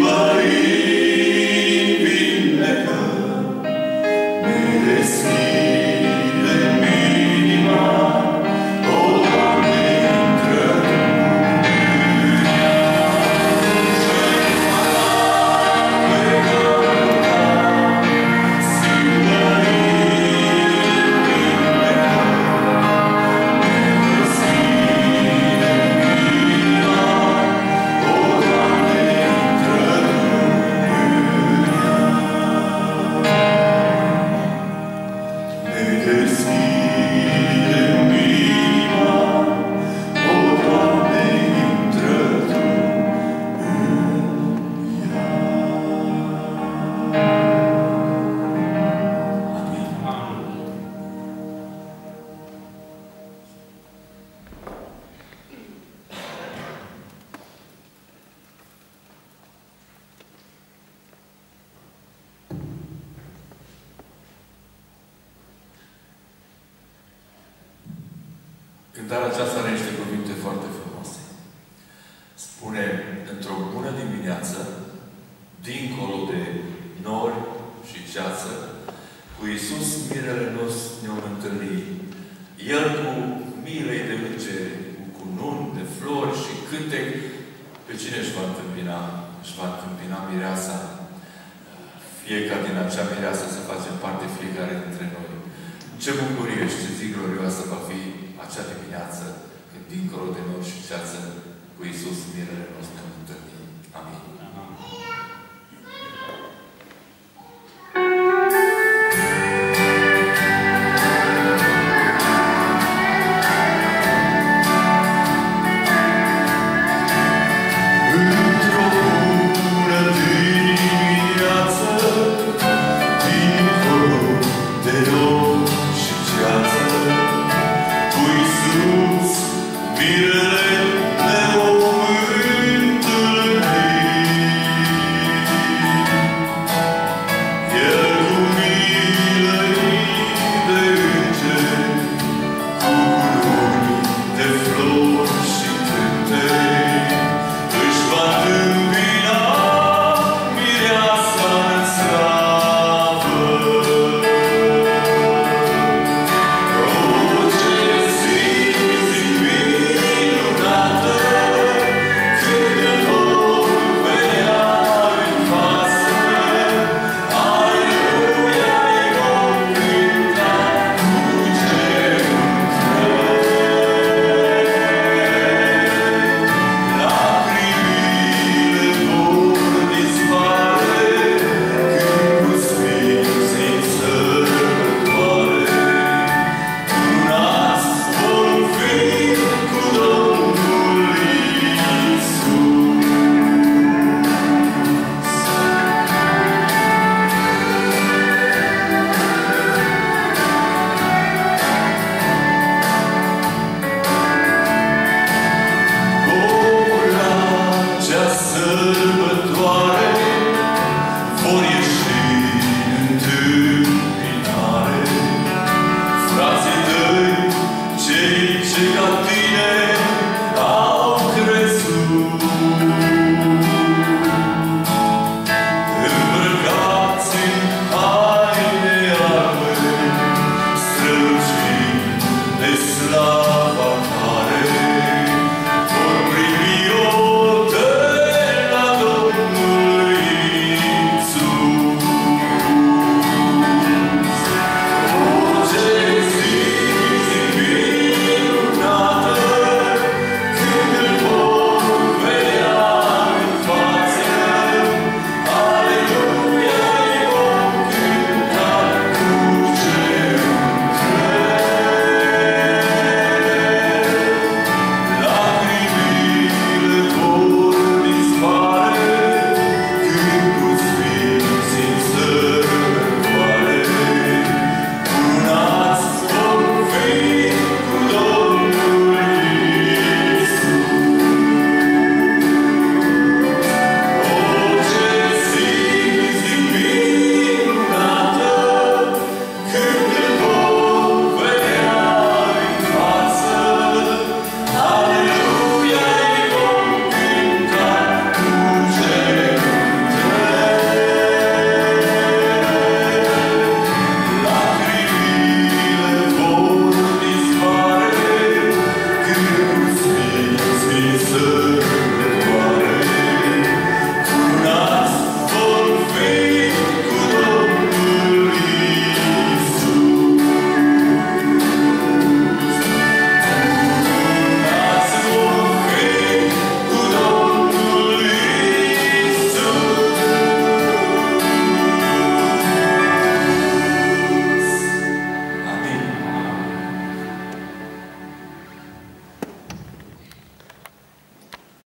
my Cântarea aceasta are niște cuvinte foarte frumoase. Spune, într-o bună dimineață, dincolo de nori și ceață, cu Iisus mirele nostru ne vom întâlni. El cu mirei de îngeri, cu cununi de flori și cântec, pe cine își va întâmpina? Își va întâmpina mireasa. Fiecare din acea mireasă să facem parte fiecare dintre noi. Ce bucurie și ce zi glorioasă va fi